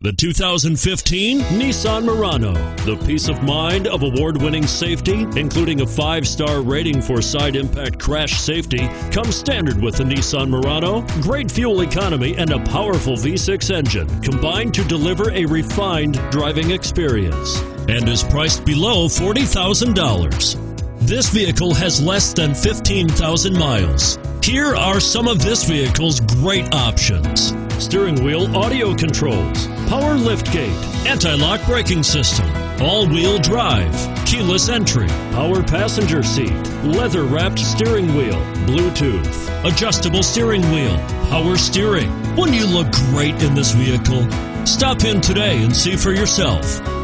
The 2015 Nissan Murano. The peace of mind of award winning safety, including a five star rating for side impact crash safety, comes standard with the Nissan Murano. Great fuel economy and a powerful V6 engine combine to deliver a refined driving experience and is priced below $40,000. This vehicle has less than 15,000 miles. Here are some of this vehicle's great options steering wheel audio controls, power liftgate, anti-lock braking system, all-wheel drive, keyless entry, power passenger seat, leather-wrapped steering wheel, Bluetooth, adjustable steering wheel, power steering. Wouldn't you look great in this vehicle? Stop in today and see for yourself.